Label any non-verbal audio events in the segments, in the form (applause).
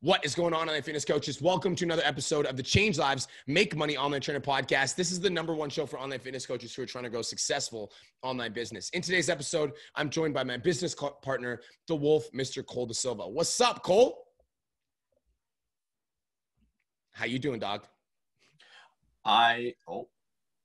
What is going on, online fitness coaches? Welcome to another episode of the Change Lives Make Money Online Trainer podcast. This is the number one show for online fitness coaches who are trying to grow successful online business. In today's episode, I'm joined by my business partner, the Wolf, Mr. Cole DaSilva. What's up, Cole? How you doing, dog? I oh,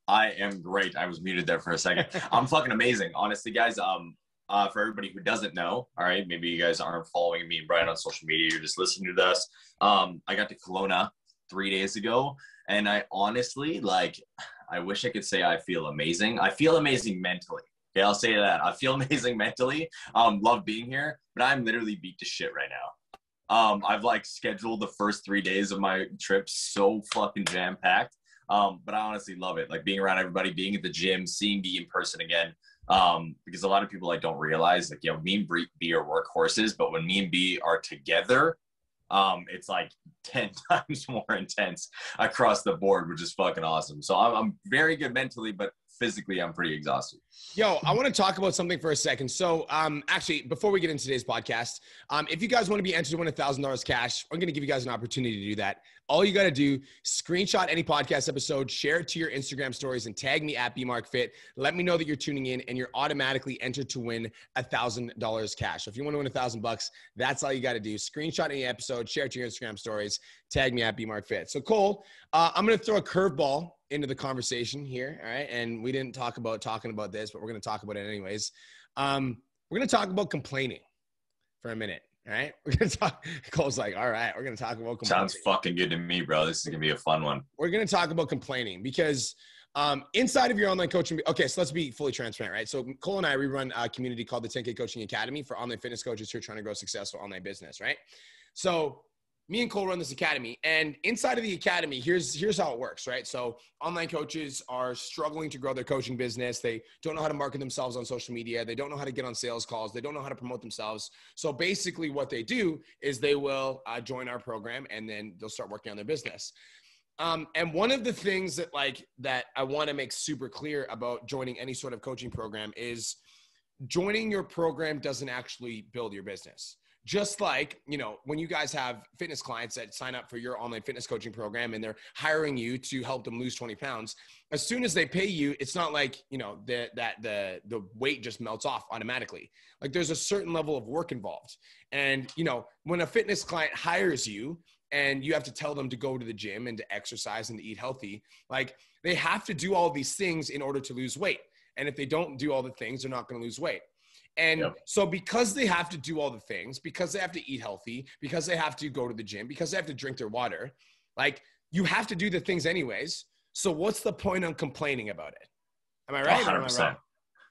I am great. I was muted there for a second. (laughs) I'm fucking amazing, honestly, guys. Um, uh, for everybody who doesn't know, all right, maybe you guys aren't following me and Brian on social media, you're just listening to this. Um, I got to Kelowna three days ago, and I honestly, like, I wish I could say I feel amazing. I feel amazing mentally. Okay, I'll say that. I feel (laughs) amazing mentally. Um, love being here, but I'm literally beat to shit right now. Um, I've like scheduled the first three days of my trip so fucking jam packed. Um, but I honestly love it. Like being around everybody, being at the gym, seeing me in person again um, because a lot of people like don't realize like you know me and B are workhorses, but when me and B are together, um, it's like (laughs) 10 times more intense across the board, which is fucking awesome. So I'm, I'm very good mentally, but physically I'm pretty exhausted. Yo, I want to talk about something for a second. So, um, actually, before we get into today's podcast, um, if you guys want to be entered to win a thousand dollars cash, I'm going to give you guys an opportunity to do that. All you got to do, screenshot any podcast episode, share it to your Instagram stories, and tag me at BMarkFit. Let me know that you're tuning in, and you're automatically entered to win a thousand dollars cash. So if you want to win a thousand bucks, that's all you got to do. Screenshot any episode, share it to your Instagram stories, tag me at BMarkFit. So Cole, uh, I'm going to throw a curveball into the conversation here. All right. And we didn't talk about talking about this, but we're going to talk about it anyways. Um, we're going to talk about complaining for a minute. All right. (laughs) We're going to talk. Cole's like, all right, we're going to talk about complaining. Sounds fucking good to me, bro. This is going to be a fun one. We're going to talk about complaining because um, inside of your online coaching, okay, so let's be fully transparent, right? So Cole and I, we run a community called the 10K Coaching Academy for online fitness coaches who are trying to grow successful online business, right? So me and Cole run this academy, and inside of the academy, here's here's how it works, right? So online coaches are struggling to grow their coaching business. They don't know how to market themselves on social media. They don't know how to get on sales calls. They don't know how to promote themselves. So basically, what they do is they will uh, join our program, and then they'll start working on their business. Um, and one of the things that like that I want to make super clear about joining any sort of coaching program is joining your program doesn't actually build your business just like you know when you guys have fitness clients that sign up for your online fitness coaching program and they're hiring you to help them lose 20 pounds as soon as they pay you it's not like you know the, that the the weight just melts off automatically. Like there's a certain level of work involved. And you know when a fitness client hires you and you have to tell them to go to the gym and to exercise and to eat healthy like they have to do all these things in order to lose weight. And if they don't do all the things they're not going to lose weight and yep. so, because they have to do all the things, because they have to eat healthy, because they have to go to the gym, because they have to drink their water, like you have to do the things anyways. So, what's the point of complaining about it? Am I right? 100%. Am I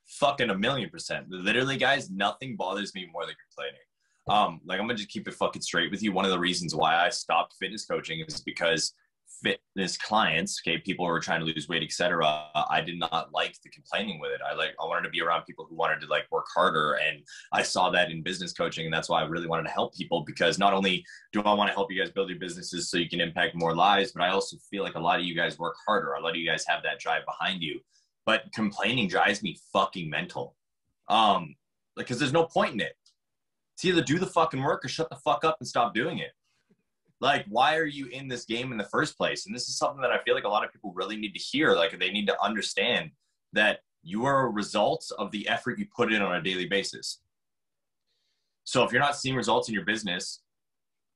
Fucking a million percent. Literally, guys, nothing bothers me more than complaining. Um, like I'm gonna just keep it fucking straight with you. One of the reasons why I stopped fitness coaching is because fitness clients, okay, people who are trying to lose weight, etc. I did not like the complaining with it. I like I wanted to be around people who wanted to like work harder, and I saw that in business coaching, and that's why I really wanted to help people because not only do I want to help you guys build your businesses so you can impact more lives, but I also feel like a lot of you guys work harder. A lot of you guys have that drive behind you, but complaining drives me fucking mental. Um, like, cause there's no point in it. It's either do the fucking work or shut the fuck up and stop doing it like why are you in this game in the first place? And this is something that i feel like a lot of people really need to hear like they need to understand that you are a result of the effort you put in on a daily basis. So if you're not seeing results in your business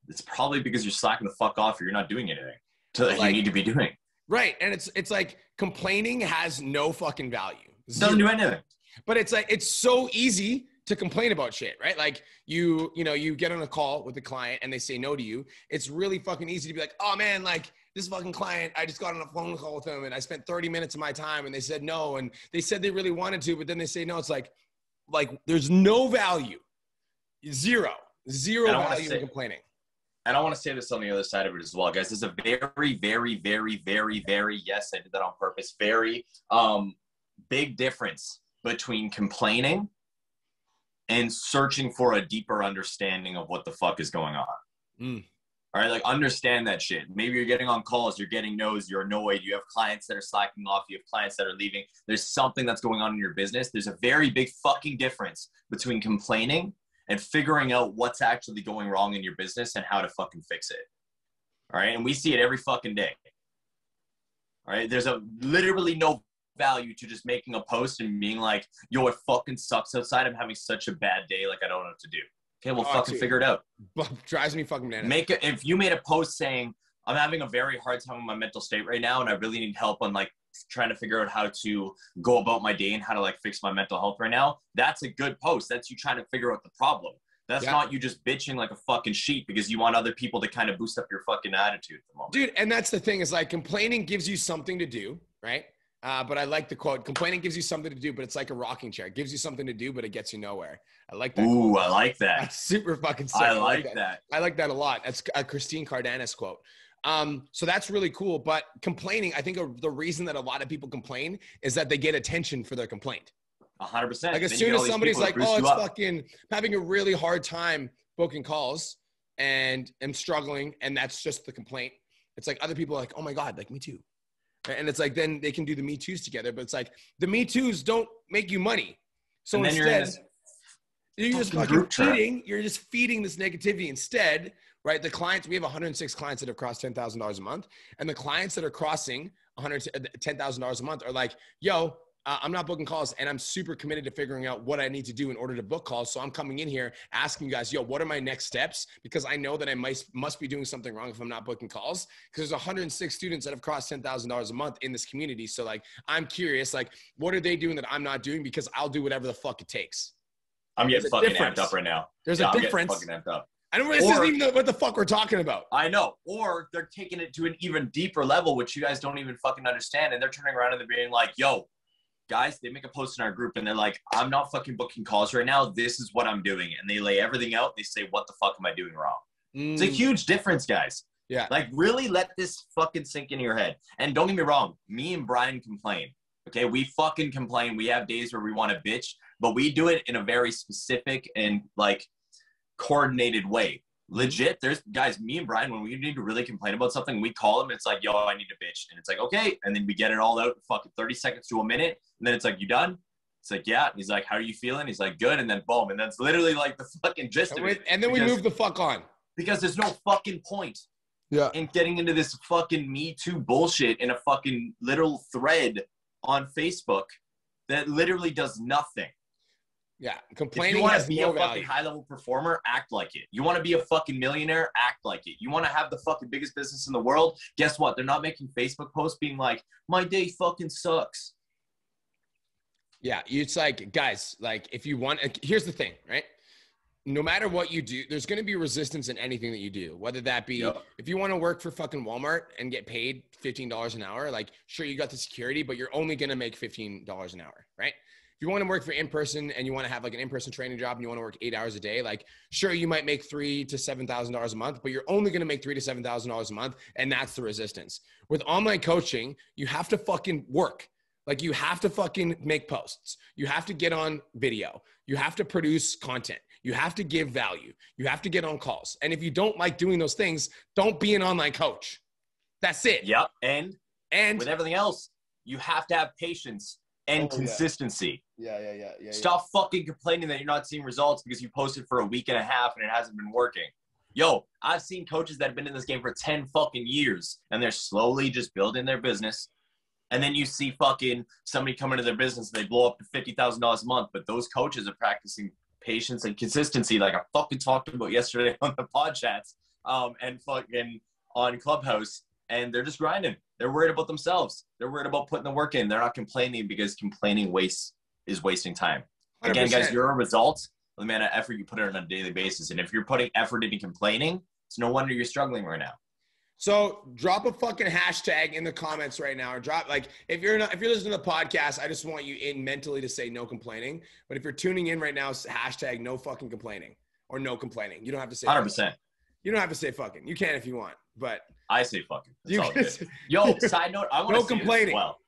it's probably because you're slacking the fuck off or you're not doing anything that like, you need to be doing. Right and it's it's like complaining has no fucking value. Zero. doesn't do anything. But it's like it's so easy to complain about shit, right? Like you, you know, you get on a call with a client and they say no to you. It's really fucking easy to be like, oh man, like this fucking client, I just got on a phone call with them and I spent 30 minutes of my time and they said no. And they said they really wanted to, but then they say no. It's like, like there's no value, zero, zero value say, in complaining. And I want to say this on the other side of it as well, guys. There's a very, very, very, very, very, yes, I did that on purpose, very um, big difference between complaining and searching for a deeper understanding of what the fuck is going on. Mm. All right, like understand that shit. Maybe you're getting on calls, you're getting no's, you're annoyed, you have clients that are slacking off, you have clients that are leaving. There's something that's going on in your business. There's a very big fucking difference between complaining and figuring out what's actually going wrong in your business and how to fucking fix it. All right. And we see it every fucking day. All right. There's a literally no value to just making a post and being like, yo, it fucking sucks outside. I'm having such a bad day. Like, I don't know what to do. Okay. Well, Oh, fucking dude. figure it out. (laughs) drives me fucking bananas. Make it, if you made a post saying, I'm having a very hard time with my mental state right now and I really need help on like trying to figure out how to go about my day and how to like fix my mental health right now, that's a good post. That's you trying to figure out the problem. That's Yeah. not you just bitching like a fucking sheep because you want other people to kind of boost up your fucking attitude at the moment. dude and that's the thing is like complaining gives you something to do right uh, but i like the quote complaining gives you something to do but it's like a rocking chair it gives you something to do but it gets you nowhere i like that Ooh, quote. I like that. that's super fucking sick I like that. i like that a lot that's a christine cardenas quote um, so that's really cool but complaining i think uh, the reason that a lot of people complain is that they get attention for their complaint A hundred percent. like as soon as somebody's like, "Oh, it's fucking having a really hard time booking calls and am struggling," and that's just the complaint. It's like other people are like, "Oh my god, like me too," and it's like then they can do the Me Too's together. But it's like the Me Too's don't make you money, so then you're in you're just fucking feeding. You're just feeding this negativity instead, right? The clients we have 106 clients that have crossed ten thousand dollars a month, and the clients that are crossing 100 ten thousand dollars a month are like, "Yo, uh, I'm not booking calls, and I'm super committed to figuring out what I need to do in order to book calls. So I'm coming in here asking you guys, yo, what are my next steps? Because I know that I might must be doing something wrong if I'm not booking calls. Because there's 106 students that have crossed ten thousand dollars a month in this community. So like, I'm curious, like, what are they doing that I'm not doing? Because I'll do whatever the fuck it takes. I'm getting fucking difference. amped up right now. There's Yeah, a I'm getting difference. fucking amped up. I don't. This Or- isn't even what the fuck we're talking about. I know. Or they're taking it to an even deeper level, which you guys don't even fucking understand. And they're turning around and they're being like, yo, guys, they make a post in our group and they're like, I'm not fucking booking calls right now. This is what I'm doing. And they lay everything out. They say, what the fuck am I doing wrong? It's a Mm, huge difference, guys. Yeah. Like, really let this fucking sink in your head. And don't get me wrong, me and Brian complain. Okay. We fucking complain. We have days where we want to bitch, but we do it in a very specific and like coordinated way. Legit, there's guys, me and Brian, when we need to really complain about something, we call him. It's like, yo, I need a bitch. And it's like, okay. And then we get it all out in fucking 30 seconds to a minute. And then it's like, you done? It's like, yeah. And he's like, how are you feeling? He's like, good. And then boom. And that's literally like the fucking gist and, of it. and then we move the fuck on. Because there's no fucking point Yeah. and getting into this fucking Me Too bullshit in a fucking little thread on Facebook that literally does nothing. Yeah. complaining. If you want to be no a fucking high level performer, act like it. You want to be a fucking millionaire, act like it. You want to have the fucking biggest business in the world, guess what? They're not making Facebook posts being like, my day fucking sucks. Yeah, it's like guys, like if you want, here's the thing, right? No matter what you do, there's going to be resistance in anything that you do. Whether that be Yep. if you want to work for fucking Walmart and get paid fifteen dollars an hour, like sure you got the security, but you're only going to make fifteen dollars an hour, right? If you want to work for in person and you want to have like an in person training job and you want to work eight hours a day, like sure you might make three to seven thousand dollars a month, but you're only going to make three to seven thousand dollars a month, and that's the resistance. With online coaching, you have to fucking work. Like you have to fucking make posts. You have to get on video. You have to produce content. You have to give value. You have to get on calls. And if you don't like doing those things, don't be an online coach. That's it. Yep. And And with everything else, you have to have patience and Oh, consistency. yeah, yeah, yeah, yeah. Stop fucking complaining that you're not seeing results because you posted for a week and a half and it hasn't been working. Yo, I've seen coaches that have been in this game for 10 fucking years and they're slowly just building their business. And then you see fucking somebody come into their business and they blow up to $50,000 a month. But those coaches are practicing patience and consistency, like I fucking talked about yesterday (laughs) on the pod chats um, and fucking on Clubhouse. And they're just grinding. They're worried about themselves. They're worried about putting the work in. They're not complaining because complaining wastes is wasting time. Again, guys, 100%. you're a result of the amount of effort you put in on a daily basis. And if you're putting effort into complaining, it's no wonder you're struggling right now. So drop a fucking hashtag in the comments right now, or drop like if you're not if you're listening to the podcast, I just want you in mentally to say no complaining. But if you're tuning in right now, hashtag no fucking complaining or no complaining. You don't have to say 100%. You don't have to say fucking. You can if you want, but I say fucking. That's you all good. Yo, (laughs) side note, I want No to see this complaining. as well.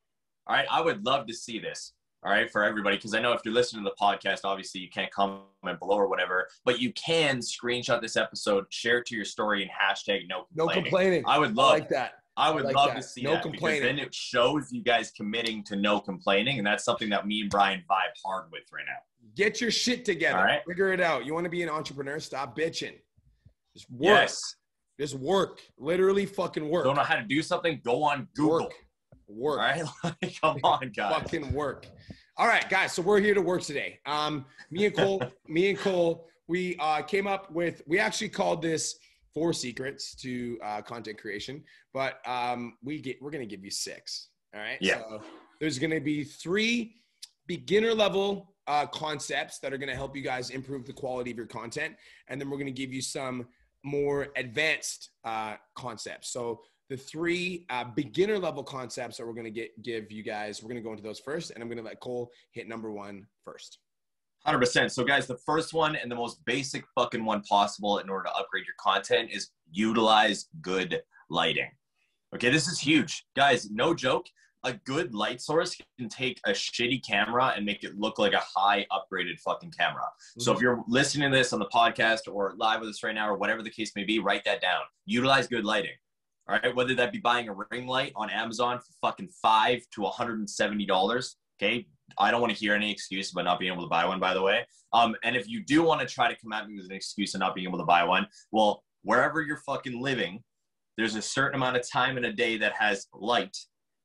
All right, I would love to see this. All right, for everybody, because I know if you're listening to the podcast, obviously you can't comment below or whatever, but you can screenshot this episode, share it to your story, and hashtag no complaining. no complaining. I would I love, like that. I would like love that. to see No that complaining. because then it shows you guys committing to no complaining, and that's something that me and Brian vibe hard with right now. Get your shit together. Right. Figure it out. You want to be an entrepreneur? Stop bitching. Just work. Yes. Just work. Literally fucking work. Don't know how to do something? Go on Google. Work. Work. All right, (laughs) like, come on, guys. fucking work. All right, guys. So we're here to work today. Um, me and Cole, (laughs) me and Cole, we uh, came up with. We actually called this four secrets to uh, content creation, but um, we get we're gonna give you six. All right. Yeah. So there's gonna be three beginner level uh, concepts that are gonna help you guys improve the quality of your content, and then we're gonna give you some more advanced uh, concepts. So the three uh, beginner level concepts that we're going to get give you guys. We're going to go into those first, and I'm going to let Cole hit number one first. Hundred percent. So, guys, the first one and the most basic fucking one possible in order to upgrade your content is utilize good lighting. Okay, this is huge, guys. No joke. A good light source can take a shitty camera and make it look like a high upgraded fucking camera. So, if you're listening to this on the podcast or live with us right now or whatever the case may be, write that down. Utilize good lighting. All right, whether that be buying a ring light on Amazon for fucking five to $170. Okay, I don't want to hear any excuse about not being able to buy one, by the way. Um, and if you do want to try to come at me with an excuse of not being able to buy one, well, wherever you're fucking living, there's a certain amount of time in a day that has light.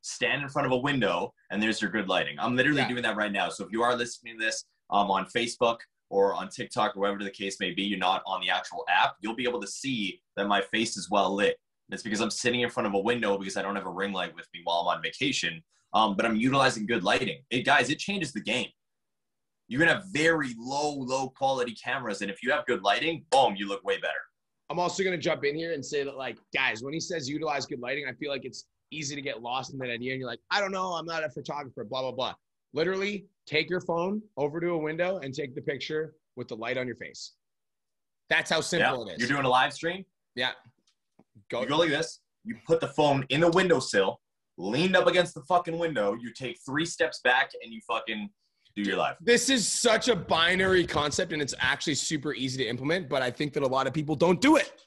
Stand in front of a window, and there's your good lighting. I'm literally Yeah. doing that right now. So if you are listening to this um, on Facebook or on TikTok or whatever the case may be, you're not on the actual app, you'll be able to see that my face is well lit. It's because I'm sitting in front of a window because I don't have a ring light with me while I'm on vacation. Um, but I'm utilizing good lighting. It, guys, it changes the game. You're gonna have very low, low quality cameras, and if you have good lighting, boom, you look way better. I'm also going to jump in here and say that, like, guys, when he says utilize good lighting, I feel like it's easy to get lost in that idea. And you're like, I don't know, I'm not a photographer, blah, blah, blah. Literally, take your phone over to a window and take the picture with the light on your face. That's how Yeah, simple it is. you're doing a live stream. yeah. Go. You go like this. You put the phone in the windowsill, leaned up against the fucking window. You take three steps back, and you fucking do your life. This is such a binary concept and it's actually super easy to implement, but I think that a lot of people don't do it.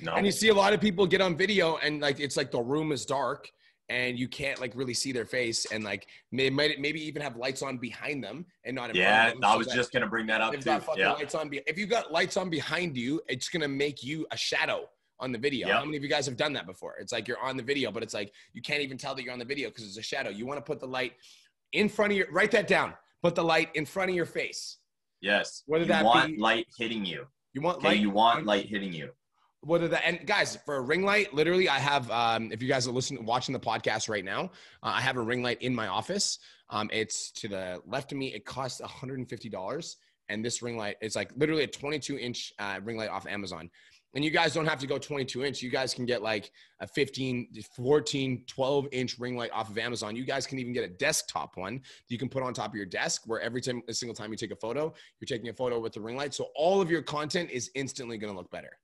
No, And you see a lot of people get on video and like it's like the room is dark and you can't like really see their face and like may, might maybe even have lights on behind them and not in yeah, them. I was that just gonna bring that up too. Yeah, lights on. Be- if you've got lights on behind you, it's gonna make you a shadow on the video. Yep. How many of you guys have done that before? It's like you're on the video, but it's like you can't even tell that you're on the video because it's a shadow. You want to put the light in front of your. Write that down. Put the light in front of your face. yes. Whether you that want be- light hitting you. You want Okay, light. you want light hitting you. whether that and guys for a ring light literally i have um, if you guys are listening watching the podcast right now uh, i have a ring light in my office um, it's to the left of me it costs $150 and this ring light is like literally a 22 inch uh, ring light off amazon and you guys don't have to go 22 inch you guys can get like a 15 14 12 inch ring light off of amazon you guys can even get a desktop one that you can put on top of your desk where every time a single time you take a photo you're taking a photo with the ring light so all of your content is instantly going to look better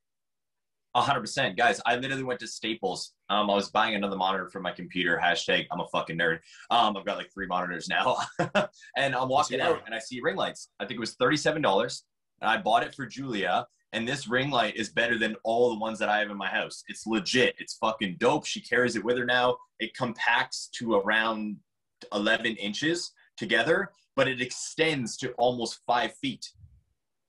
A hundred percent, guys. I literally went to Staples. Um, I was buying another monitor for my computer. Hashtag I'm a fucking nerd. Um, I've got like three monitors now, (laughs) and I'm walking out and I see ring lights. I think it was thirty-seven dollars, and I bought it for Julia. And this ring light is better than all the ones that I have in my house. It's legit. It's fucking dope. She carries it with her now. It compacts to around 11 inches together, but it extends to almost five feet.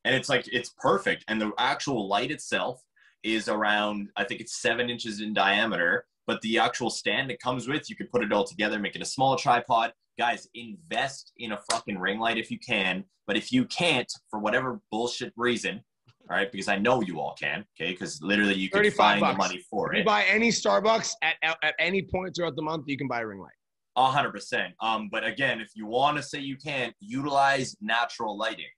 And it's like, it's perfect. And the actual light itself is around, I think it's seven inches in diameter. But the actual stand it comes with, you can put it all together, make it a small tripod. Guys, invest in a fucking ring light if you can. But if you can't, for whatever bullshit reason, all right, because I know you all can, okay, because literally you can 35 find the money for If you it. buy any Starbucks at, at, any point throughout the month, you can buy a ring light. A hundred percent. Um, but again, if you want to say you can't, utilize natural lighting.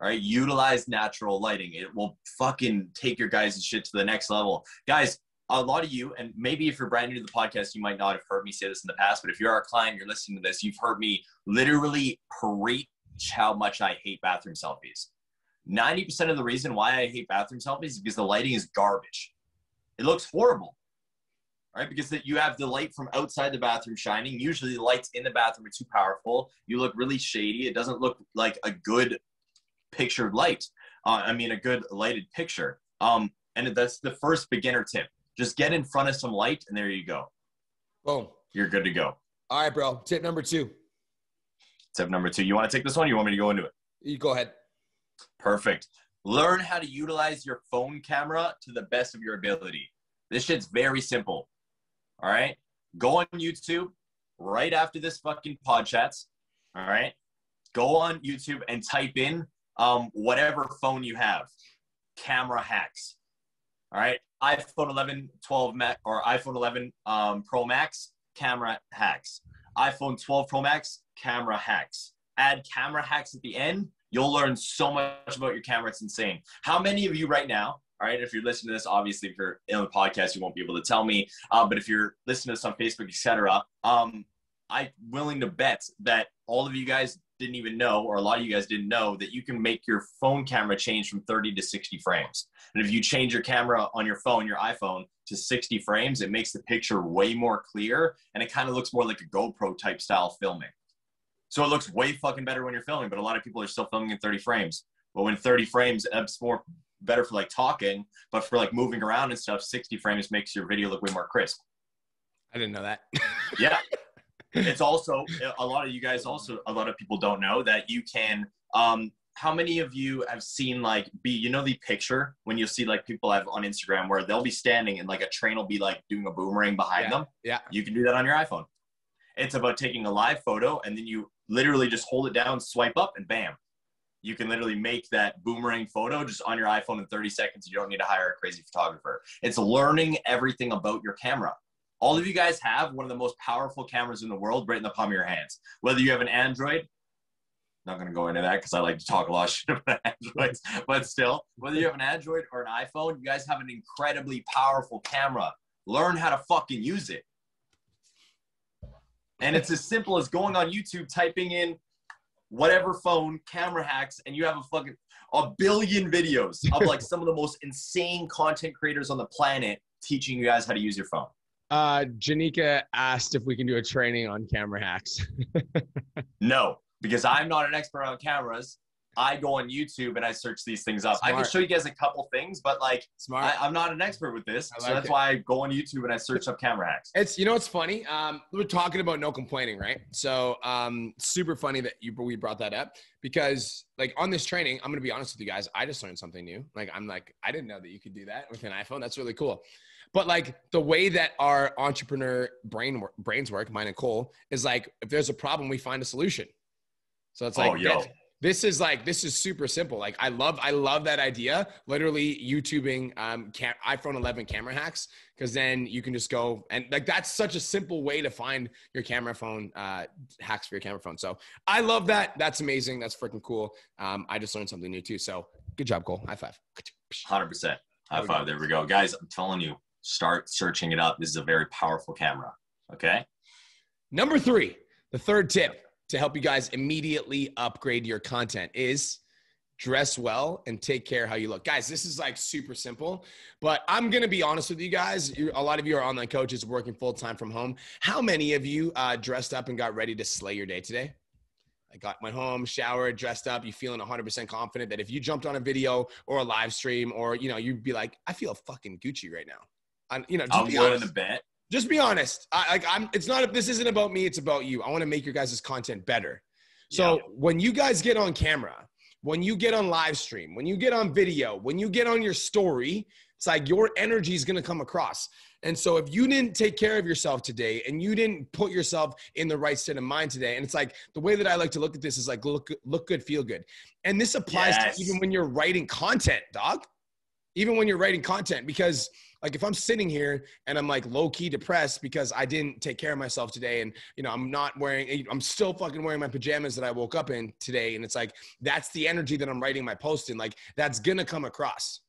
All right, utilize natural lighting. It will fucking take your guys' shit to the next level, guys. A lot of you, and maybe if you're brand new to the podcast, you might not have heard me say this in the past. But if you're our client, you're listening to this, you've heard me literally preach how much I hate bathroom selfies. Ninety percent of the reason why I hate bathroom selfies is because the lighting is garbage. It looks horrible right? Because that you have the light from outside the bathroom shining. Usually the lights in the bathroom are too powerful. You look really shady. It doesn't look like a good pictured light. Uh, I mean, a good lighted picture. Um, and that's the first beginner tip. Just get in front of some light, and there you go. Boom. You're good to go. All right, bro. Tip number two. Tip number two. You want to take this one? you want me to go into it? You go ahead. Perfect. Learn how to utilize your phone camera to the best of your ability. This shit's very simple. All right. Go on YouTube right after this fucking pod chats. All right. Go on YouTube and type in um, whatever phone you have, camera hacks. All right. iPhone 11, 12 Max or iPhone 11 um, Pro Max, camera hacks. iPhone 12 Pro Max, camera hacks. Add camera hacks at the end. You'll learn so much about your camera. It's insane. How many of you right now all right. If you're listening to this, obviously, if you're in the podcast, you won't be able to tell me. Uh, but if you're listening to this on Facebook, etc., um, I'm willing to bet that all of you guys didn't even know, or a lot of you guys didn't know, that you can make your phone camera change from 30 to 60 frames. And if you change your camera on your phone, your iPhone, to 60 frames, it makes the picture way more clear and it kind of looks more like a GoPro type style filming. So it looks way fucking better when you're filming, but a lot of people are still filming in 30 frames. But when 30 frames, it's more better for like talking, but for like moving around and stuff, 60 frames makes your video look way more crisp. I didn't know that. (laughs) yeah. It's also a lot of you guys also a lot of people don't know that you can um how many of you have seen like be you know the picture when you see like people have on Instagram where they'll be standing and like a train will be like doing a boomerang behind yeah. them? Yeah. You can do that on your iPhone. It's about taking a live photo and then you literally just hold it down, swipe up, and bam, you can literally make that boomerang photo just on your iPhone in 30 seconds. You don't need to hire a crazy photographer. It's learning everything about your camera. All of you guys have one of the most powerful cameras in the world right in the palm of your hands. Whether you have an Android, not going to go into that because I like to talk a lot of shit about (laughs) Androids, but still, whether you have an Android or an iPhone, you guys have an incredibly powerful camera. Learn how to fucking use it. And it's as simple as going on YouTube, typing in whatever phone, camera hacks, and you have a fucking a billion videos of like (laughs) some of the most insane content creators on the planet teaching you guys how to use your phone. Uh, Janika asked if we can do a training on camera hacks. (laughs) no, because I'm not an expert on cameras. I go on YouTube and I search these things up. Smart. I can show you guys a couple things, but like, Smart. I, am not an expert with this, like so that's it. why I go on YouTube and I search up camera hacks. It's you know what's funny? Um, we're talking about no complaining, right? So, um, super funny that you we brought that up because like on this training, I'm gonna be honest with you guys. I just learned something new. Like, I'm like, I didn't know that you could do that with an iPhone. That's really cool. But like the way that our entrepreneur brain brains work, mine and Cole, is like if there's a problem, we find a solution. So it's like oh, yo this is like this is super simple. Like i love i love that idea. Literally youtubing um cam- iphone 11 camera hacks because then you can just go and like that's such a simple way to find your camera phone uh hacks for your camera phone. So i love that. That's amazing. That's freaking cool. Um i just learned something new too. So good job cole. High five. 100% high five. there we go. Guys i'm telling you start searching it up. This is a very powerful camera. Okay? Number three the third tip to help you guys immediately upgrade your content is dress well and take care how you look. Guys, this is like super simple, but I'm going to be honest with you guys. A lot of you are online coaches working full time from home. How many of you uh, dressed up and got ready to slay your day today? I got went home, showered, dressed up. You feeling 100% confident that if you jumped on a video or a live stream, or you know, you'd be like, I feel fucking Gucci right now. I'm, you know, I'm willing to bet just be honest. I, like I'm. It's not. This isn't about me. It's about you. I want to make your guys' content better. So yeah. when you guys get on camera, when you get on live stream, when you get on video, when you get on your story, it's like your energy is going to come across. And so if you didn't take care of yourself today and you didn't put yourself in the right state of mind today, and it's like the way that I like to look at this is like look look good, feel good. And this applies yes. to even when you're writing content, dog. Even when you're writing content, because like if I'm sitting here and I'm like low key depressed because I didn't take care of myself today and you know I'm not wearing eh, I'm still fucking wearing my pajamas that I woke up in today and it's like that's the energy that I'm writing my post in like that's to come across.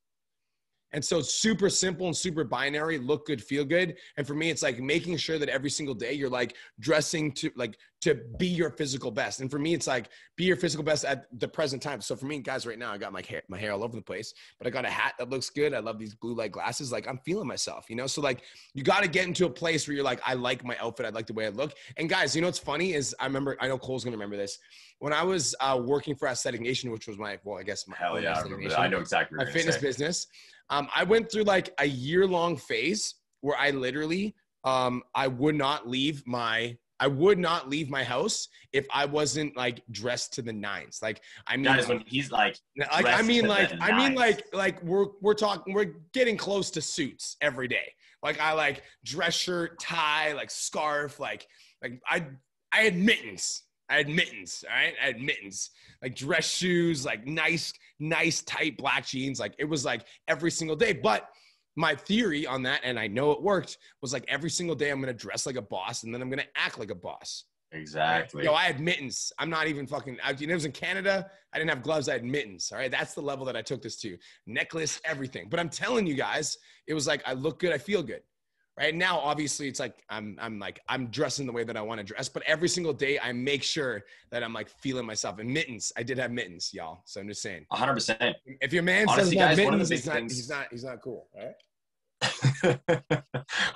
And so it's super simple and super binary, look good, feel good. And for me, it's like making sure that every single day you're like dressing to like to be your physical best. And for me, it's like be your physical best at the present time. So for me, guys, right now, I got my hair, my hair all over the place, but I got a hat that looks good. I love these blue light glasses. Like I'm feeling myself, you know? So like you got to get into a place where you're like, I like my outfit. I like the way I look. And guys, you know what's funny is I remember, I know Cole's to remember this. When I was uh, working for Aesthetic Nation, which was my, well, I guess my Hell yeah, I, I know exactly my fitness say. business. Um, I went through like a year long phase where I literally um, I would not leave my I would not leave my house if I wasn't like dressed to the nines. Like I mean, when he's like, like I mean, like I mean, like like we're we're talking we're getting close to suits every day. Like I like dress shirt, tie, like scarf, like like I I had mittens. I had mittens. All right, I had mittens, like dress shoes, like nice nice tight black jeans. Like it was like every single day, but. My theory on that, and I know it worked, was like every single day I'm gonna dress like a boss and then I'm gonna act like a boss. exactly. Yo, I had mittens. I'm not even fucking. I, you know, it was in Canada. I didn't have gloves. I had mittens. All right, that's the level that I took this to. Necklace, everything. But I'm telling you guys, it was like I look good. I feel good. Right now, obviously, it's like I'm. I'm like I'm dressing the way that I want to dress. But every single day, I make sure that I'm like feeling myself. And mittens, I did have mittens, y'all. So I'm just saying, 100%. if your man Honestly, doesn't have guys, one of the mittens, he's not, things- he's not. He's not cool. All right. (laughs)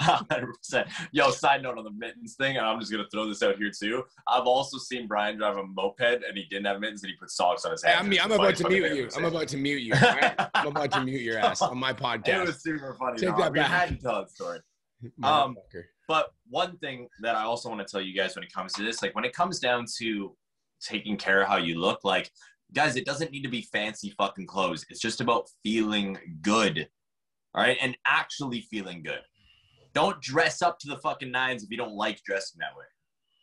100%. Yo, side note on the mittens thing, and I'm just going to throw this out here too. I've also seen Brian drive a moped and he didn't have mittens and he put socks on his Hey, hands. I'm, It's I'm about to mute you. I'm about to mute you. Right? I'm about to mute your ass on my (laughs) podcast. It was super funny. Take that we back. had to tell that story. (laughs) Um, But one thing that I also want to tell you guys when it comes to this, like when it comes down to taking care of how you look, like guys, it doesn't need to be fancy fucking clothes. It's just about feeling good. All right. And actually feeling good. Don't dress up to the fucking nines if you don't like dressing that way.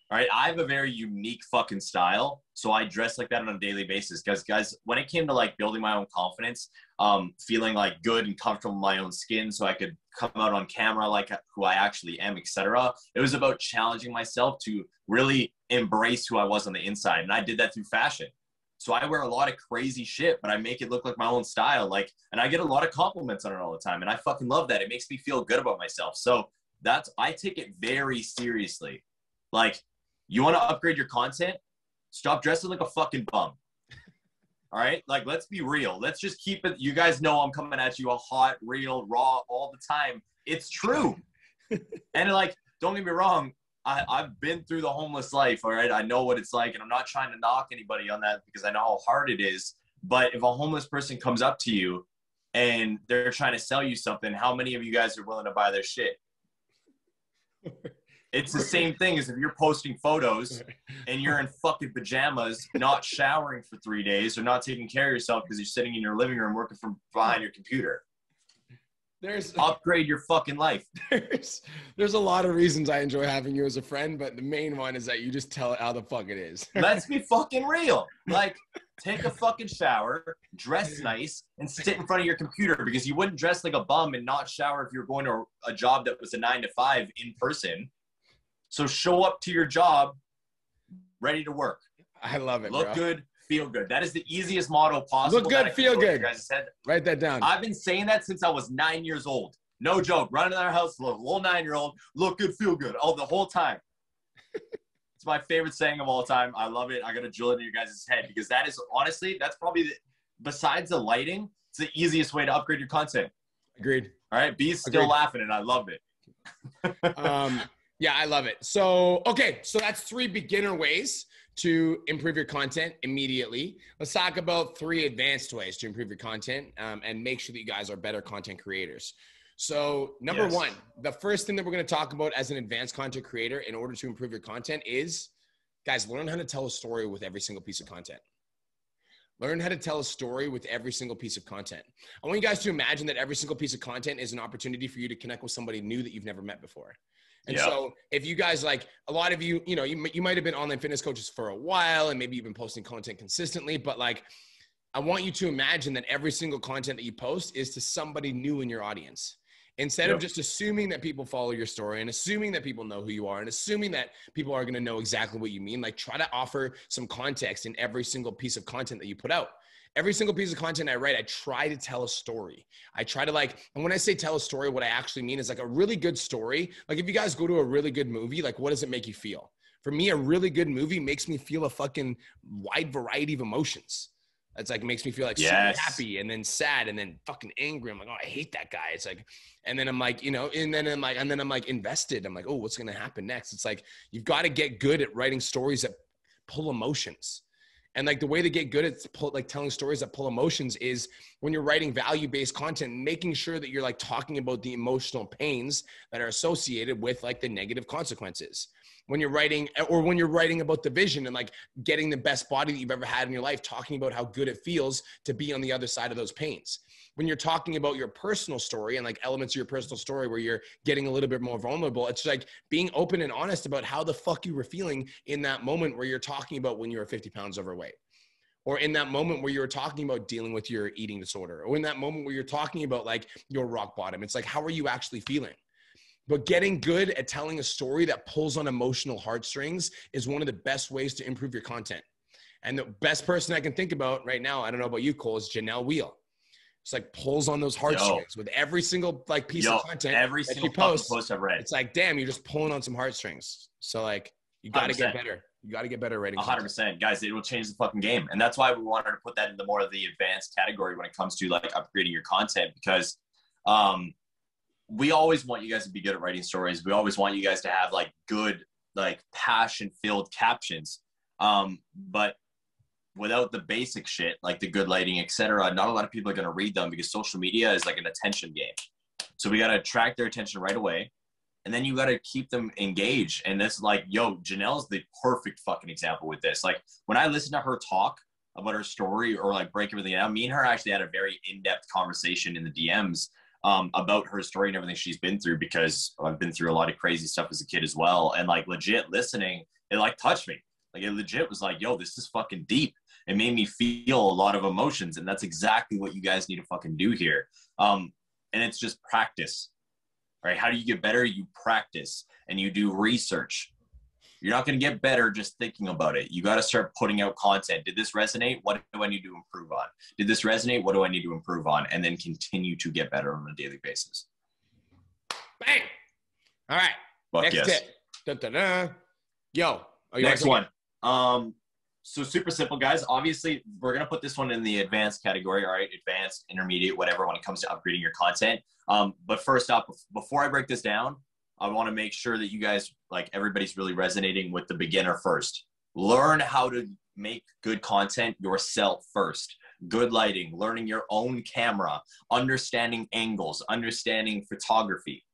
All right. I have a very unique fucking style. So I dress like that on a daily basis. Guys, guys, when it came to like building my own confidence, um, feeling like good and comfortable in my own skin so I could come out on camera like who I actually am, etc. It was about challenging myself to really embrace who I was on the inside. And I did that through fashion. So I wear a lot of crazy shit, but I make it look like my own style. Like, and I get a lot of compliments on it all the time. And I fucking love that. It makes me feel good about myself. So that's I take it very seriously. Like, you want to upgrade your content? Stop dressing like a fucking bum. All right, like let's be real. Let's just keep it. You guys know I'm coming at you a hot, real, raw all the time. It's true. (laughs) and like, don't get me wrong. I, I've been through the homeless life. All right, I know what it's like, and I'm not trying to knock anybody on that because I know how hard it is. But if a homeless person comes up to you and they're trying to sell you something, how many of you guys are willing to buy their shit? (laughs) It's the same thing as if you're posting photos and you're in fucking pajamas, not showering for three days or not taking care of yourself because you're sitting in your living room working from behind your computer. There's Upgrade your fucking life. there's there's a lot of reasons I enjoy having you as a friend, but the main one is that you just tell it how the fuck it is. (laughs) Let's be fucking real. (laughs) Like, take a fucking shower, dress nice, and sit in front of your computer because you wouldn't dress like a bum and not shower if you're going to a job that was a nine to five in person. So show up to your job ready to work. I love it, Look bro. good, feel good. That is the easiest motto possible. Look good, feel good. guys' head. Write that down. I've been saying that since I was nine years old. No joke. Running in our house, little, little nine year old, look good, feel good. Oh, the whole time. (laughs) it's my favorite saying of all time. I love it. I got to drill it in your guys' head because that is honestly, that's probably the, besides the lighting, it's the easiest way to upgrade your content. Agreed. All right. B's still Agreed. laughing and I love it. (laughs) Um, yeah, I love it. So, okay, so that's three beginner ways to improve your content immediately. Let's talk about three advanced ways to improve your content um, and make sure that you guys are better content creators. So, number Yes. one, the first thing that we're going to talk about as an advanced content creator in order to improve your content is, guys, learn how to tell a story with every single piece of content. Learn how to tell a story with every single piece of content. I want you guys to imagine that every single piece of content is an opportunity for you to connect with somebody new that you've never met before. And Yeah. so, if you guys like a lot of you, you know, you, you might have been online fitness coaches for a while and maybe you've been posting content consistently, but like, I want you to imagine that every single content that you post is to somebody new in your audience. Instead of just assuming that people follow your story and assuming that people know who you are and assuming that people are going to know exactly what you mean, like try to offer some context in every single piece of content that you put out. Every single piece of content I write, I try to tell a story. I try to like, and when I say tell a story, what I actually mean is like a really good story. Like if you guys go to a really good movie, like what does it make you feel? For me, a really good movie makes me feel a fucking wide variety of emotions. It's like makes me feel like Yes. super happy and then sad and then fucking angry. I'm like, oh, I hate that guy. It's like, and then I'm like, you know, and then I'm like, and then I'm like invested. I'm like, oh, what's gonna happen next? It's like you've got to get good at writing stories that pull emotions. And like the way to get good at pull, like telling stories that pull emotions is when you're writing value based content, making sure that you're like talking about the emotional pains that are associated with like the negative consequences. When you're writing, or when you're writing about the vision and like getting the best body that you've ever had in your life, talking about how good it feels to be on the other side of those pains when you're talking about your personal story and like elements of your personal story where you're getting a little bit more vulnerable, it's like being open and honest about how the fuck you were feeling in that moment where you're talking about when you were 50 pounds overweight. Or in that moment where you were talking about dealing with your eating disorder, or in that moment where you're talking about like your rock bottom. It's like, how are you actually feeling? But getting good at telling a story that pulls on emotional heartstrings is one of the best ways to improve your content. And the best person I can think about right now, I don't know about you, Cole, is Janelle Wheel. It's like pulls on those heartstrings with every single like piece yo, of content every that single you post, post I've read. It's like, damn, you're just pulling on some heartstrings. So like, you got to get better. You got to get better writing. 100 percent, guys. It will change the fucking game, and that's why we wanted to put that into more of the advanced category when it comes to like upgrading your content because um, we always want you guys to be good at writing stories. We always want you guys to have like good, like passion filled captions. Um, but without the basic shit like the good lighting etc not a lot of people are going to read them because social media is like an attention game so we got to attract their attention right away and then you got to keep them engaged and this like yo janelle's the perfect fucking example with this like when i listen to her talk about her story or like break everything down me and her actually had a very in-depth conversation in the dms um, about her story and everything she's been through because i've been through a lot of crazy stuff as a kid as well. And like legit listening it like touched me. Like it legit was like yo this is fucking deep. It made me feel a lot of emotions and that's exactly what you guys need to fucking do here. Um, and it's just practice right? How do you get better? You practice and you do research you're not going to get better just thinking about it you got to start putting out content did this resonate what do i need to improve on did this resonate what do i need to improve on and then continue to get better on a daily basis bang all right Fuck next yes. tip Da-da-da. yo next one um so super simple, guys. Obviously, we're gonna put this one in the advanced category. All right, advanced, intermediate, whatever. When it comes to upgrading your content. Um, but first up, before I break this down, I want to make sure that you guys, like everybody's really resonating with the beginner first. Learn how to make good content yourself first. Good lighting, learning your own camera, understanding angles, understanding photography.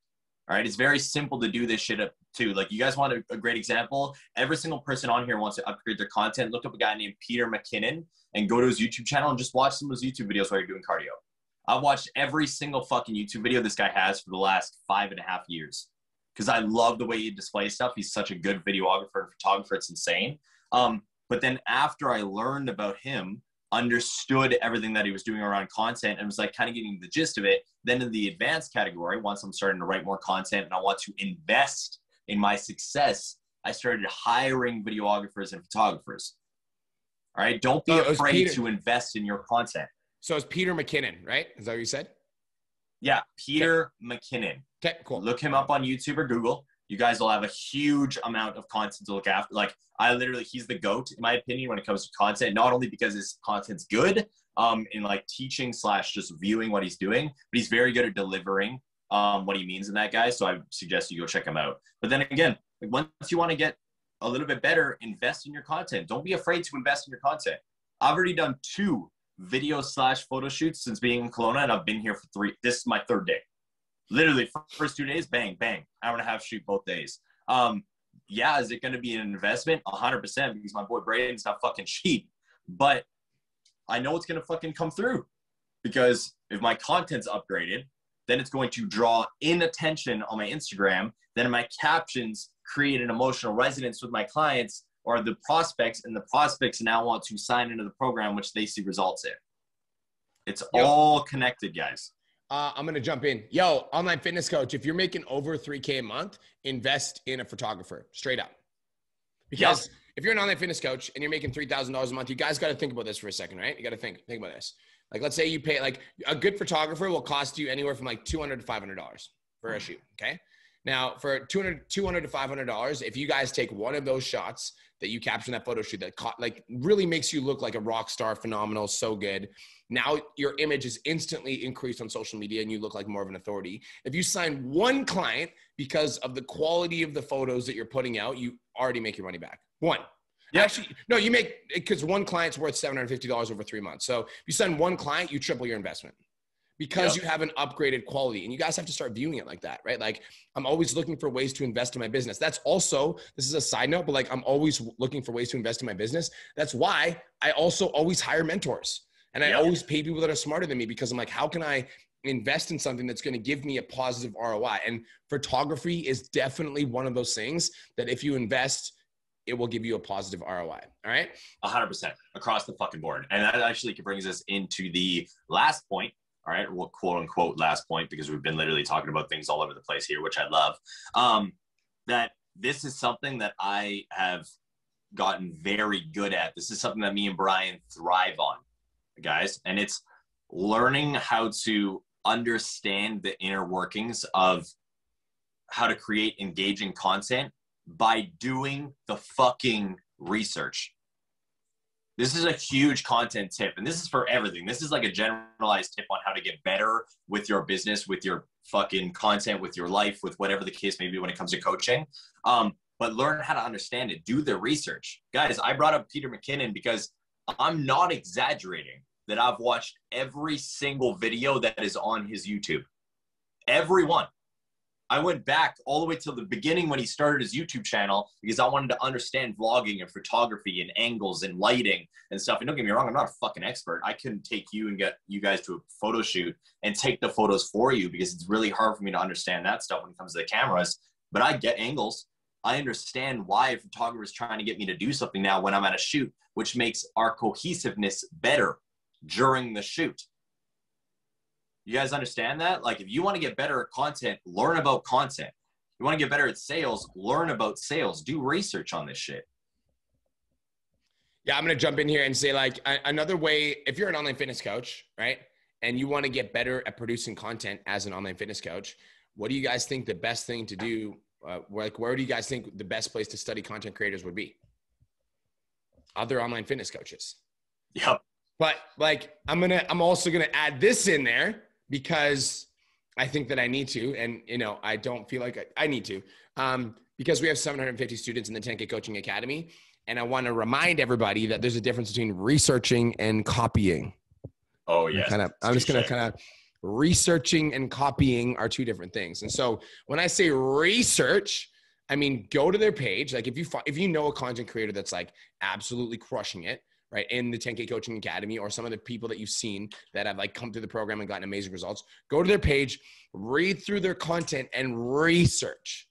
All right, it's very simple to do this shit up too. Like you guys want a, a, great example? Every single person on here wants to upgrade their content. Look up a guy named Peter McKinnon and go to his YouTube channel and just watch some of his YouTube videos while you're doing cardio. I've watched every single fucking YouTube video this guy has for the last five and a half years because I love the way he displays stuff. He's such a good videographer and photographer. It's insane. Um, but then after I learned about him, understood everything that he was doing around content and was like kind of getting the gist of it. Then in the advanced category, once I'm starting to write more content and I want to invest in my success, I started hiring videographers and photographers. All right. Don't be afraid to invest in your content. So it's Peter McKinnon, right? Is that what you said? Yeah. Peter okay. McKinnon. Okay, cool. Look him up on YouTube or Google you guys will have a huge amount of content to look after. Like I literally, he's the goat in my opinion when it comes to content. Not only because his content's good, um, in like teaching slash just viewing what he's doing, but he's very good at delivering um, what he means in that guy. So I suggest you go check him out. But then again, like once you want to get a little bit better, invest in your content. Don't be afraid to invest in your content. I've already done two video slash photo shoots since being in Kelowna, and I've been here for three. This is my third day literally first two days, bang, bang, hour and a half shoot both days. Um, yeah, is it going to be an investment? 100% because my boy Braden's not fucking cheap. But I know it's going to fucking come through because if my content's upgraded, then it's going to draw in attention on my Instagram. Then my captions create an emotional resonance with my clients or the prospects, and the prospects now want to sign into the program, which they see results in. It's yep. all connected, guys. Uh, I'm gonna jump in. Yo, online fitness coach. If you're making over 3K a month, invest in a photographer straight up. Because yep. if you're an online fitness coach and you're making three thousand dollars a month, you guys got to think about this for a second, right? You got to think think about this. Like, let's say you pay like a good photographer will cost you anywhere from like 200 to 500 dollars for a shoot. Okay. Now, for 200, 200 to 500 dollars, if you guys take one of those shots that you capture in that photo shoot that caught, like really makes you look like a rock star, phenomenal, so good. Now your image is instantly increased on social media and you look like more of an authority. If you sign one client because of the quality of the photos that you're putting out, you already make your money back. One. Yeah. Actually, no, you make because one client's worth seven hundred fifty dollars over three months. So if you send one client, you triple your investment because yep. you have an upgraded quality, and you guys have to start viewing it like that, right? Like I'm always looking for ways to invest in my business. That's also this is a side note, but like I'm always looking for ways to invest in my business. That's why I also always hire mentors, and I yep. always pay people that are smarter than me because I'm like, how can I invest in something that's going to give me a positive ROI? And photography is definitely one of those things that if you invest it will give you a positive ROI. All right. A hundred percent across the fucking board. And that actually brings us into the last point. All right. Well, quote unquote last point, because we've been literally talking about things all over the place here, which I love. Um, that this is something that I have gotten very good at. This is something that me and Brian thrive on, guys. And it's learning how to understand the inner workings of how to create engaging content by doing the fucking research. This is a huge content tip, and this is for everything. This is like a generalized tip on how to get better with your business, with your fucking content, with your life, with whatever the case may be when it comes to coaching. Um, but learn how to understand it. Do the research. Guys, I brought up Peter McKinnon because I'm not exaggerating that I've watched every single video that is on his YouTube. Every one. I went back all the way to the beginning when he started his YouTube channel because I wanted to understand vlogging and photography and angles and lighting and stuff. And don't get me wrong, I'm not a fucking expert. I couldn't take you and get you guys to a photo shoot and take the photos for you because it's really hard for me to understand that stuff when it comes to the cameras. But I get angles. I understand why a photographer is trying to get me to do something now when I'm at a shoot, which makes our cohesiveness better during the shoot. You guys understand that? Like, if you want to get better at content, learn about content. You want to get better at sales, learn about sales. Do research on this shit. Yeah, I'm going to jump in here and say, like, another way, if you're an online fitness coach, right, and you want to get better at producing content as an online fitness coach, what do you guys think the best thing to do? Uh, like, where do you guys think the best place to study content creators would be? Other online fitness coaches. Yep. But like, I'm gonna, I'm also gonna add this in there because I think that I need to, and you know, I don't feel like I, I need to, um, because we have 750 students in the 10K Coaching Academy, and I want to remind everybody that there's a difference between researching and copying. Oh yeah. Kind of. I'm just gonna kind of researching and copying are two different things. And so when I say research, I mean go to their page. Like if you if you know a content creator that's like absolutely crushing it, right in the 10k coaching academy or some of the people that you've seen that have like come through the program and gotten amazing results go to their page read through their content and research.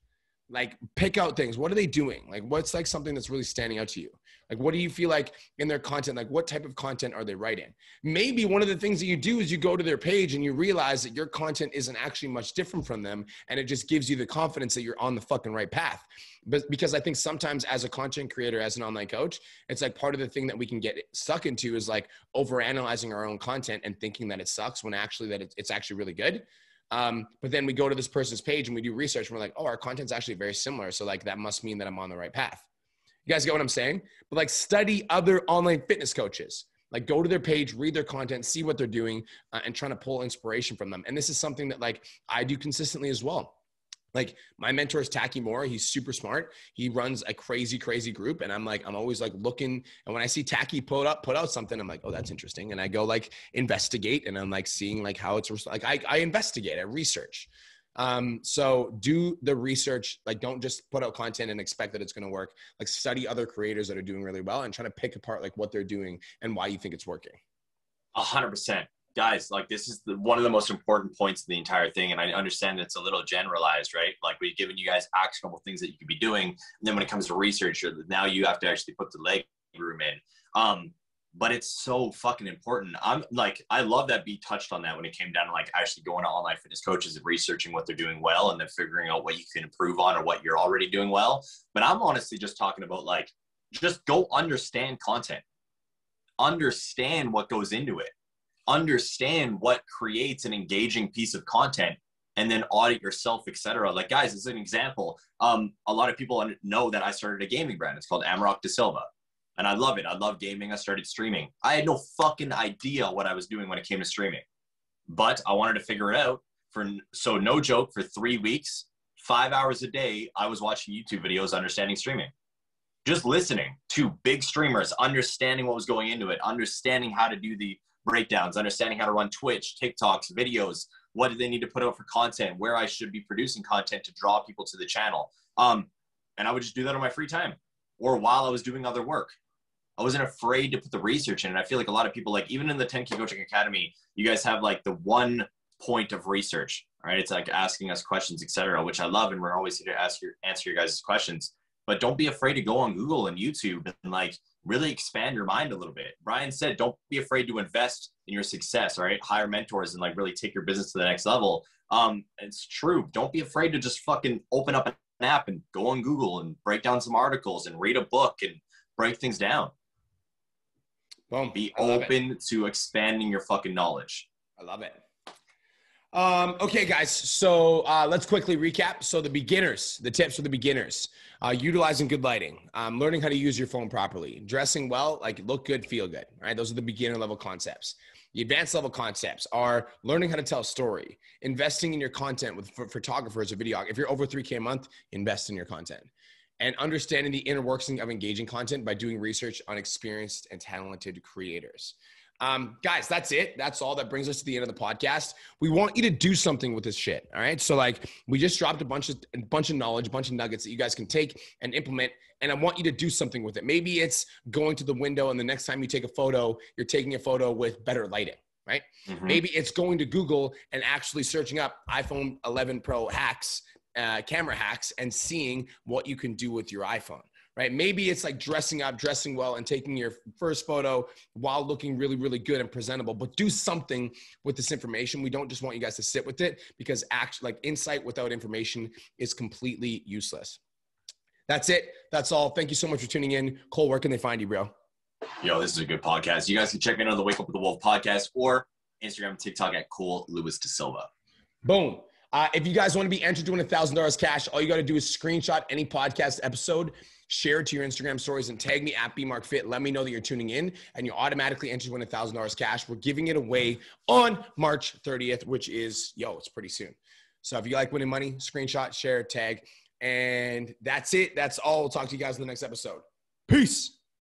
Like pick out things. What are they doing? Like what's like something that's really standing out to you like, what do you feel like in their content? Like, what type of content are they writing? Maybe one of the things that you do is you go to their page and you realize that your content isn't actually much different from them. And it just gives you the confidence that you're on the fucking right path. But because I think sometimes as a content creator, as an online coach, it's like part of the thing that we can get stuck into is like over analyzing our own content and thinking that it sucks when actually that it's actually really good. Um, but then we go to this person's page and we do research and we're like, oh, our content's actually very similar. So like that must mean that I'm on the right path. You guys get what I'm saying? But like study other online fitness coaches. Like go to their page, read their content, see what they're doing, uh, and trying to pull inspiration from them. And this is something that like I do consistently as well. Like my mentor is Taki Moore. He's super smart. He runs a crazy, crazy group. And I'm like, I'm always like looking. And when I see Taki put up, put out something, I'm like, oh, that's interesting. And I go like investigate and I'm like seeing like how it's like I, I investigate, I research. Um, so do the research. Like, don't just put out content and expect that it's going to work. Like, study other creators that are doing really well and try to pick apart like what they're doing and why you think it's working. A hundred percent, guys. Like, this is the, one of the most important points of the entire thing. And I understand it's a little generalized, right? Like, we've given you guys actionable things that you could be doing. And then when it comes to research, now you have to actually put the leg room in. Um, but it's so fucking important. I'm like, I love that B touched on that when it came down to like actually going to online fitness coaches and researching what they're doing well and then figuring out what you can improve on or what you're already doing well. But I'm honestly just talking about like, just go understand content, understand what goes into it, understand what creates an engaging piece of content and then audit yourself, etc. Like, guys, as an example, um, a lot of people know that I started a gaming brand. It's called Amarok DaSilva and I love it. I love gaming. I started streaming. I had no fucking idea what I was doing when it came to streaming, but I wanted to figure it out. For so no joke, for three weeks, five hours a day, I was watching YouTube videos, understanding streaming. just listening to big streamers, understanding what was going into it, understanding how to do the breakdowns, understanding how to run Twitch, TikToks, videos, what do they need to put out for content, where I should be producing content to draw people to the channel. Um, and I would just do that on my free time or while I was doing other work. I wasn't afraid to put the research in. And I feel like a lot of people, like even in the 10K Coaching Academy, you guys have like the one point of research, right? It's like asking us questions, etc., which I love, and we're always here to ask your answer your guys' questions. But don't be afraid to go on Google and YouTube and like really expand your mind a little bit. Brian said, don't be afraid to invest in your success, right? Hire mentors and like really take your business to the next level. Um, it's true. Don't be afraid to just fucking open up an app and go on Google and break down some articles and read a book and break things down. Boom. Be open it. to expanding your fucking knowledge. I love it. Um, okay, guys. So uh, let's quickly recap. So the beginners, the tips for the beginners: uh, utilizing good lighting, um, learning how to use your phone properly, dressing well, like look good, feel good. Right? Those are the beginner level concepts. The advanced level concepts are learning how to tell a story, investing in your content with photographers or video. If you're over 3K a month, invest in your content. And understanding the inner working of engaging content by doing research on experienced and talented creators. Um, guys, that's it. That's all that brings us to the end of the podcast. We want you to do something with this shit. All right. So like we just dropped a bunch of a bunch of knowledge, a bunch of nuggets that you guys can take and implement. And I want you to do something with it. Maybe it's going to the window and the next time you take a photo, you're taking a photo with better lighting. Right. Mm-hmm. Maybe it's going to Google and actually searching up iPhone 11 Pro hacks, uh, camera hacks, and seeing what you can do with your iPhone right? Maybe it's like dressing up, dressing well, and taking your first photo while looking really, really good and presentable. But do something with this information. We don't just want you guys to sit with it because act like insight without information is completely useless. That's it. That's all. Thank you so much for tuning in. Cole, where can they find you, bro? Yo, this is a good podcast. You guys can check me out on the Wake Up with the Wolf podcast or Instagram TikTok at Cole Lewis DaSilva. Boom. Uh, if you guys want to be entered to win $1,000 cash, all you got to do is screenshot any podcast episode share it to your Instagram stories and tag me at BMarkFit. Let me know that you're tuning in and you automatically enter to win $1,000 cash. We're giving it away on March 30th, which is, yo, it's pretty soon. So if you like winning money, screenshot, share, tag. And that's it. That's all. We'll talk to you guys in the next episode. Peace.